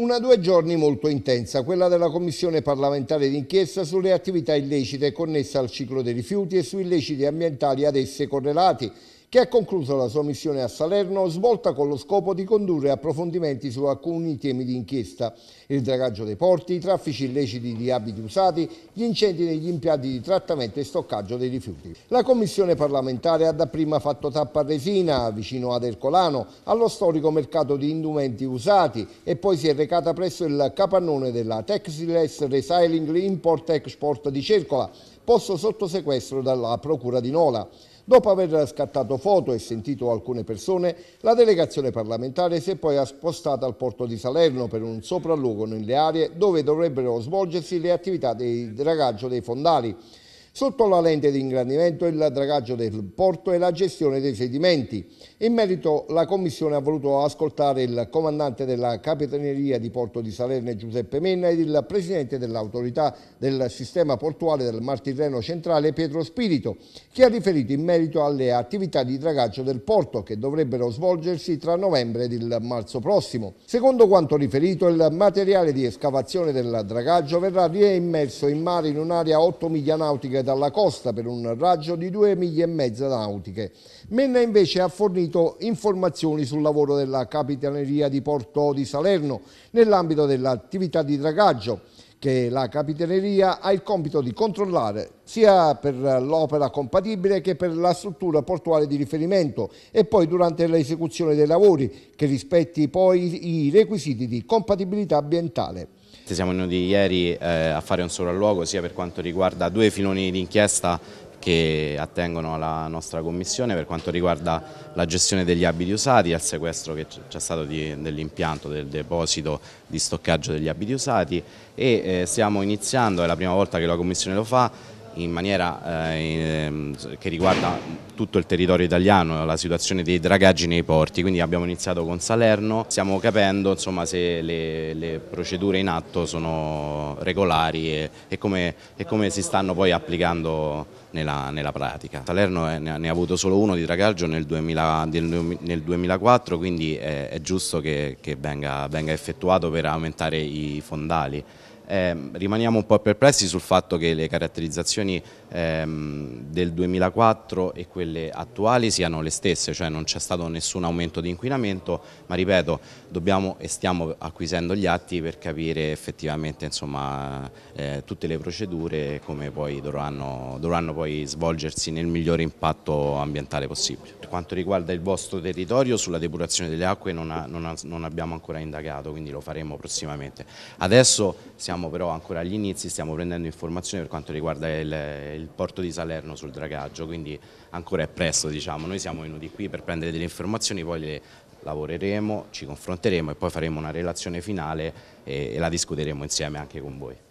Una due giorni molto intensa, quella della Commissione parlamentare d'inchiesta sulle attività illecite connesse al ciclo dei rifiuti e sui illeciti ambientali ad esse correlati, che ha concluso la sua missione a Salerno, svolta con lo scopo di condurre approfondimenti su alcuni temi di inchiesta, il dragaggio dei porti, i traffici illeciti di abiti usati, gli incendi negli impianti di trattamento e stoccaggio dei rifiuti. La commissione parlamentare ha dapprima fatto tappa a Resina, vicino ad Ercolano, allo storico mercato di indumenti usati e poi si è recata presso il capannone della Textiles Recycling Import Export di Cercola, posto sotto sequestro dalla Procura di Nola. Dopo aver scattato foto e sentito alcune persone, la delegazione parlamentare si è poi spostata al porto di Salerno per un sopralluogo nelle aree dove dovrebbero svolgersi le attività di dragaggio dei fondali. Sotto la lente di ingrandimento il dragaggio del porto e la gestione dei sedimenti. In merito la Commissione ha voluto ascoltare il comandante della Capitaneria di Porto di Salerno Giuseppe Menna ed il presidente dell'autorità del sistema portuale del Mar Tirreno Centrale Pietro Spirito, che ha riferito in merito alle attività di dragaggio del porto che dovrebbero svolgersi tra novembre ed il marzo prossimo. Secondo quanto riferito, il materiale di escavazione del dragaggio verrà reimmerso in mare in un'area 8 miglia nautiche nautiche dalla costa per un raggio di due miglia e mezza nautiche. Menna invece ha fornito informazioni sul lavoro della Capitaneria di Porto di Salerno nell'ambito dell'attività di dragaggio che la Capitaneria ha il compito di controllare sia per l'opera compatibile che per la struttura portuale di riferimento e poi durante l'esecuzione dei lavori che rispetti poi i requisiti di compatibilità ambientale. Siamo venuti ieri eh, a fare un sopralluogo sia per quanto riguarda due filoni di inchiesta che attengono alla nostra commissione per quanto riguarda la gestione degli abiti usati, al sequestro che c'è stato dell'impianto del deposito di stoccaggio degli abiti usati. E eh, stiamo iniziando, è la prima volta che la commissione lo fa, in maniera eh, che riguarda tutto il territorio italiano, la situazione dei dragaggi nei porti, quindi abbiamo iniziato con Salerno, stiamo capendo insomma, se le, le, procedure in atto sono regolari e, e, come, e, come, si stanno poi applicando nella, nella pratica. Salerno è, ne, ha, avuto solo uno di dragaggio nel, 2000, nel 2004, quindi è, è giusto che, che venga, venga effettuato per aumentare i fondali. Eh, rimaniamo un po' perplessi sul fatto che le caratterizzazioni ehm, del 2004 e quelle attuali siano le stesse, cioè non c'è stato nessun aumento di inquinamento, ma ripeto, dobbiamo e stiamo acquisendo gli atti per capire effettivamente insomma, eh, tutte le procedure e come poi dovranno, dovranno poi svolgersi nel migliore impatto ambientale possibile. Per quanto riguarda il vostro territorio, sulla depurazione delle acque non, ha, non, ha, non abbiamo ancora indagato, quindi lo faremo prossimamente. Adesso siamo siamo però ancora agli inizi, stiamo prendendo informazioni per quanto riguarda il, il, porto di Salerno sul dragaggio, quindi ancora è presto diciamo, noi siamo venuti qui per prendere delle informazioni, poi le lavoreremo, ci confronteremo e poi faremo una relazione finale e, e la discuteremo insieme anche con voi.